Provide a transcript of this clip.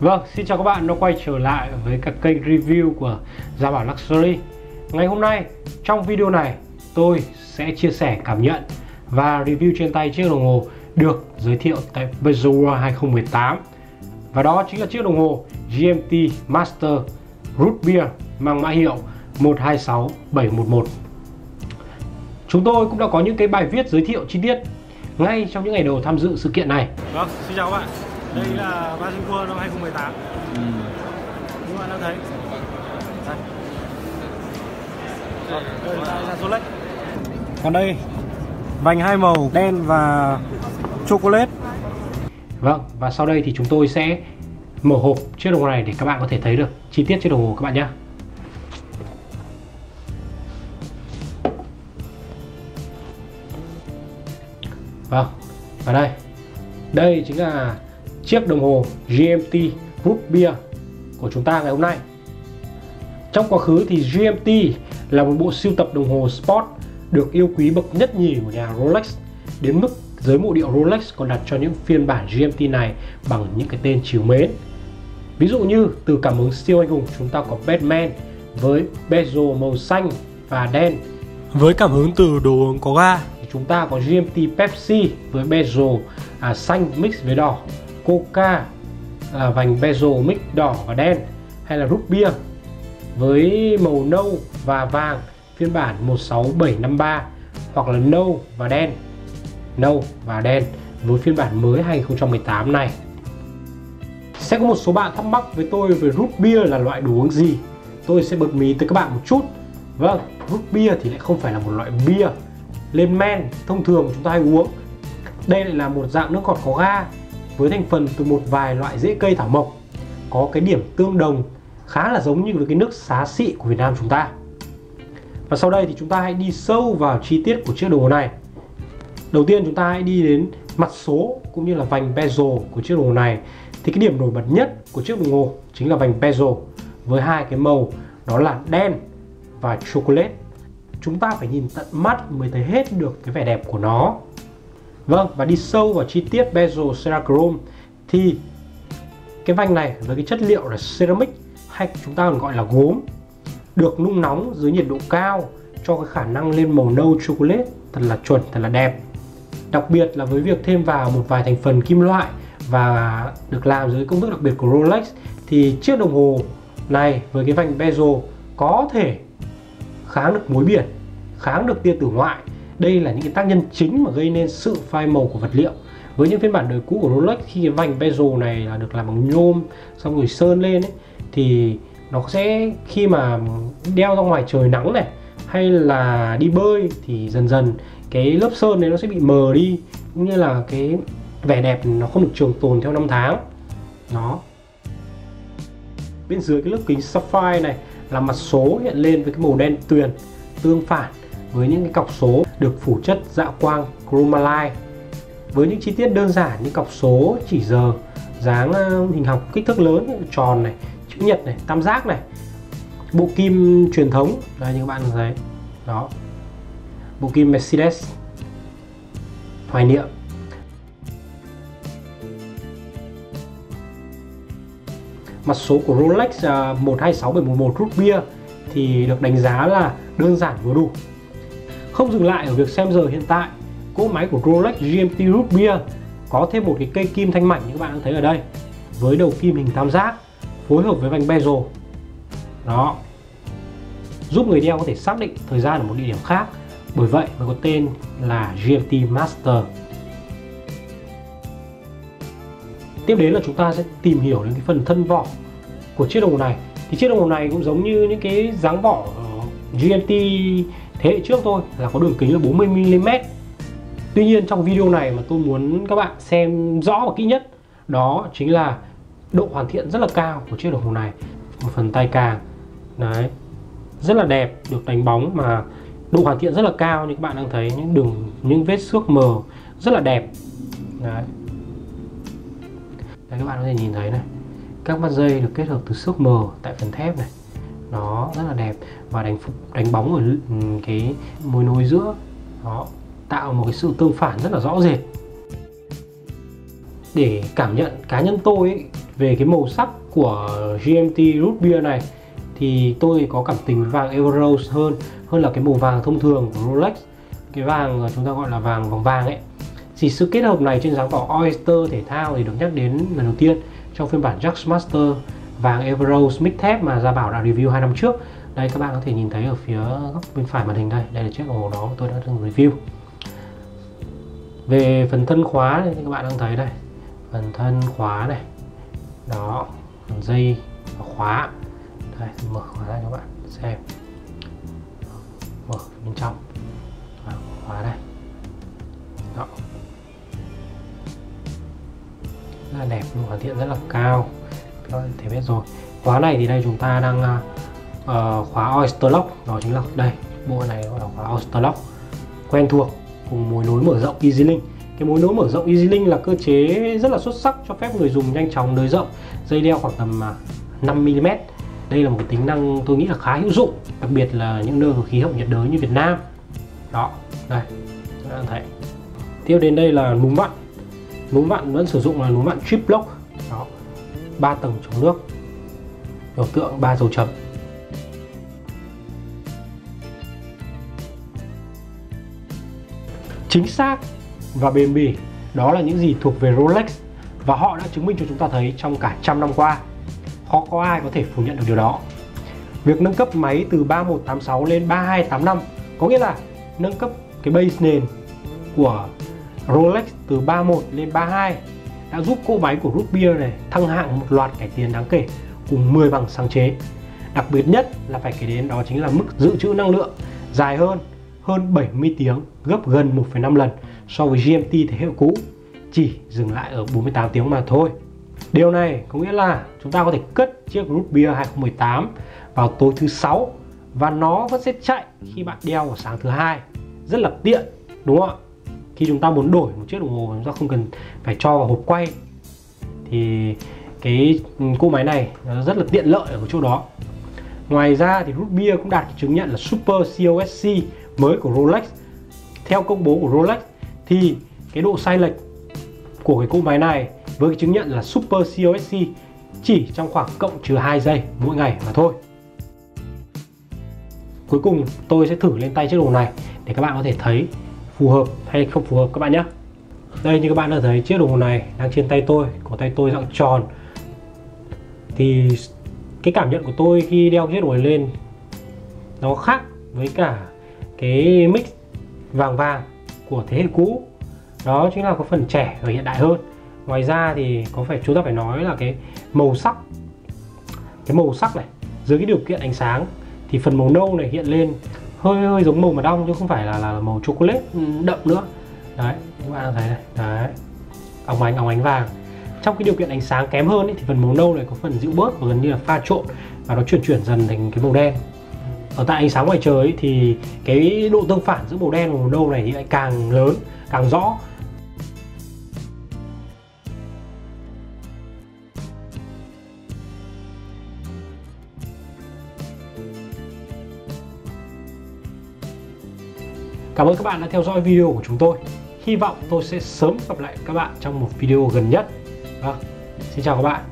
Vâng, xin chào các bạn đã quay trở lại với các kênh review của Gia Bảo Luxury. Ngày hôm nay, trong video này, tôi sẽ chia sẻ cảm nhận và review trên tay chiếc đồng hồ được giới thiệu tại Bezel 2018 Và đó chính là chiếc đồng hồ GMT Master Root Beer mang mã hiệu 126711 Chúng tôi cũng đã có những cái bài viết giới thiệu chi tiết ngay trong những ngày đầu tham dự sự kiện này. Vâng, xin chào các bạn đây là Beijing World năm 2018 ừ. Như bạn đã thấy. Đây. Rồi, đây là Rolex Còn đây Vành hai màu đen và chocolate. Vâng, và sau đây thì chúng tôi sẽ mở hộp chiếc đồng hồ này để các bạn có thể thấy được chi tiết chiếc đồng hồ các bạn nhé Vâng, và đây. Đây chính là chiếc đồng hồ GMT Beer của chúng ta ngày hôm nay. Trong quá khứ thì GMT là một bộ sưu tập đồng hồ sport được yêu quý bậc nhất nhì của nhà Rolex đến mức giới mộ điệu Rolex còn đặt cho những phiên bản GMT này bằng những cái tên chiều mến. Ví dụ như từ cảm hứng siêu anh hùng chúng ta có Batman với bezel màu xanh và đen. Với cảm hứng từ đồ uống có ga thì chúng ta có GMT Pepsi với bezel à, xanh mix với đỏ Coca à, vành bezel mix đỏ và đen hay là root beer với màu nâu và vàng phiên bản 16753 hoặc là nâu và đen. Nâu và đen với phiên bản mới 2018 này. Sẽ có một số bạn thắc mắc với tôi về root beer là loại đồ uống gì. Tôi sẽ bật mí tới các bạn một chút. Vâng root beer thì lại không phải là một loại bia lên men thông thường chúng ta hay uống. Đây lại là một dạng nước ngọt có ga với thành phần từ một vài loại rễ cây thảo mộc, có cái điểm tương đồng, khá là giống như với cái nước xá xị của Việt Nam chúng ta. Và sau đây thì chúng ta hãy đi sâu vào chi tiết của chiếc đồng hồ này. Đầu tiên chúng ta hãy đi đến mặt số cũng như là vành bezel của chiếc đồng hồ này. Thì cái điểm nổi bật nhất của chiếc đồng hồ chính là vành bezel với hai cái màu, đó là đen và chocolate. Chúng ta phải nhìn tận mắt mới thấy hết được cái vẻ đẹp của nó. Vâng, và đi sâu vào chi tiết bezel Cerachrome thì cái vành này với cái chất liệu là ceramic hay chúng ta còn gọi là gốm được nung nóng dưới nhiệt độ cao cho cái khả năng lên màu nâu chocolate thật là chuẩn, thật là đẹp. Đặc biệt là với việc thêm vào một vài thành phần kim loại và được làm dưới công thức đặc biệt của Rolex thì chiếc đồng hồ này với cái vành bezel có thể kháng được muối biển, kháng được tia tử ngoại đây là những cái tác nhân chính mà gây nên sự phai màu của vật liệu. Với những phiên bản đời cũ của Rolex, khi cái vành bezel này là được làm bằng nhôm, xong rồi sơn lên ấy, thì nó sẽ, khi mà đeo ra ngoài trời nắng này, hay là đi bơi, thì dần dần cái lớp sơn này nó sẽ bị mờ đi, cũng như là cái vẻ đẹp nó không được trường tồn theo năm tháng. Nó bên dưới cái lớp kính sapphire này là mặt số hiện lên với cái màu đen tuyền, tương phản với những cái cọc số được phủ chất dạ quang chromalite với những chi tiết đơn giản như cọc số chỉ giờ dáng ờ, hình học kích thước lớn tròn này chữ nhật này tam giác này bộ kim truyền thống. Đây như các bạn thấy. Đó. Bộ kim Mercedes. Hoài niệm. Mặt số của Rolex uh, 126711 rút bia thì được đánh giá là đơn giản vừa đủ không dừng lại ở việc xem giờ hiện tại, cỗ máy của Rolex GMT Root Beer có thêm một cái cây kim thanh mảnh như các bạn đang thấy ở đây với đầu kim hình tam giác phối hợp với vành bezel. Đó. Giúp người đeo có thể xác định thời gian ở một địa điểm khác. Bởi vậy mới có tên là GMT Master. Tiếp đến là chúng ta sẽ tìm hiểu đến cái phần thân vỏ của chiếc đồng hồ này. Thì chiếc đồng hồ này cũng giống như những cái dáng vỏ ờ, GMT thế hệ trước thôi, là có đường kính là 40 mm Tuy nhiên trong video này mà tôi muốn các bạn xem rõ và kỹ nhất, đó chính là độ hoàn thiện rất là cao của chiếc đồng hồ này. Một phần tay càng, đấy, rất là đẹp, được đánh bóng mà độ hoàn thiện rất là cao như các bạn đang thấy. Những đường, những vết xước mờ rất là đẹp, đấy. Đấy các bạn có thể nhìn thấy này, các mắt dây được kết hợp từ xước mờ tại phần thép này. Nó rất là đẹp và đánh đánh bóng ở ừ, cái mối nối giữa. Nó tạo một cái sự tương phản rất là rõ rệt. Để cảm nhận cá nhân tôi ấy, về cái màu sắc của GMT Root Beer này thì tôi có cảm tình với vàng Everose hơn hơn là cái màu vàng thông thường của Rolex. Cái vàng chúng ta gọi là vàng vòng vàng ấy. Thì sự kết hợp này trên dáng vỏ Oyster thể thao thì được nhắc đến lần đầu tiên trong phiên bản Jazzmaster vàng Everose mix thép mà Gia Bảo đã review hai năm trước đây, các bạn có thể nhìn thấy ở phía góc bên phải màn hình đây. Đây là chiếc đồng hồ đó tôi đã từng review. Về phần thân khóa thì các bạn đang thấy đây. Phần thân khóa này. Đó, phần dây và khóa. Đây, mở khóa ra cho các bạn xem. Mở bên trong. Và khóa đây. Đó. Rất là đẹp, hoàn thiện rất là cao. Các bạn thể biết rồi. Khóa này thì đây chúng ta đang à, uh, khóa Oyster Lock đó chính là đây bộ này gọi là khóa Oyster Lock quen thuộc cùng mối nối mở rộng EasyLink cái mối nối mở rộng EasyLink là cơ chế rất là xuất sắc cho phép người dùng nhanh chóng nới rộng dây đeo khoảng tầm à, 5 mm đây là một cái tính năng tôi nghĩ là khá hữu dụng đặc biệt là những nơi có khí hậu nhiệt đới như Việt Nam. Đó đây các bạn thấy. Tiếp đến đây là núm vặn núm vặn vẫn sử dụng là núm vặn trip lock đó ba tầng chống nước. Biểu tượng ba dấu chấm. Chính xác và bền bỉ. Đó là những gì thuộc về Rolex và họ đã chứng minh cho chúng ta thấy trong cả trăm năm qua. Khó có ai có thể phủ nhận được điều đó? Việc nâng cấp máy từ 3186 lên 3285 có nghĩa là nâng cấp cái base nền của Rolex từ 31 lên 32 đã giúp cỗ máy của Root Beer này thăng hạng một loạt cải tiến đáng kể cùng 10 bằng sáng chế. Đặc biệt nhất là phải kể đến đó chính là mức dự trữ năng lượng dài hơn hơn 70 tiếng, gấp gần 1,5 lần so với GMT thế hệ cũ, chỉ dừng lại ở 48 tiếng mà thôi. Điều này có nghĩa là chúng ta có thể cất chiếc Root Beer 2018 vào tối thứ sáu và nó vẫn sẽ chạy khi bạn đeo vào sáng thứ hai. Rất là tiện, đúng không ạ? Khi chúng ta muốn đổi một chiếc đồng hồ chúng ta không cần phải cho vào hộp quay thì cái cô máy này nó rất là tiện lợi ở chỗ đó. Ngoài ra thì Root Beer cũng đạt chứng nhận là Super COSC mới của Rolex. Theo công bố của Rolex thì cái độ sai lệch của cái cỗ máy này với cái chứng nhận là Super COSC chỉ trong khoảng cộng trừ 2 giây mỗi ngày mà thôi. Cuối cùng tôi sẽ thử lên tay chiếc đồng này để các bạn có thể thấy phù hợp hay không phù hợp các bạn nhé. Đây như các bạn đã thấy chiếc đồng hồ này đang trên tay tôi, có tay tôi dạng tròn. Thì cái cảm nhận của tôi khi đeo chiếc đồng hồ lên nó khác với cả cái mix vàng vàng của thế hệ cũ. Đó chính là có phần trẻ và hiện đại hơn. Ngoài ra thì có phải chúng ta phải nói là cái màu sắc cái màu sắc này dưới cái điều kiện ánh sáng thì phần màu nâu này hiện lên hơi hơi giống màu mật ong chứ không phải là là màu chocolate ừ, đậm nữa. Đấy các bạn thấy này. Đấy óng ánh óng ánh vàng. Trong cái điều kiện ánh sáng kém hơn ấy, thì phần màu nâu này có phần dịu bớt và gần như là pha trộn và nó chuyển chuyển dần thành cái màu đen ở tại ánh sáng ngoài trời ấy, thì cái độ tương phản giữa màu đen và màu nâu này thì lại càng lớn càng rõ Cảm ơn các bạn đã theo dõi video của chúng tôi. Hy vọng tôi sẽ sớm gặp lại các bạn trong một video gần nhất. Vâng, xin chào các bạn.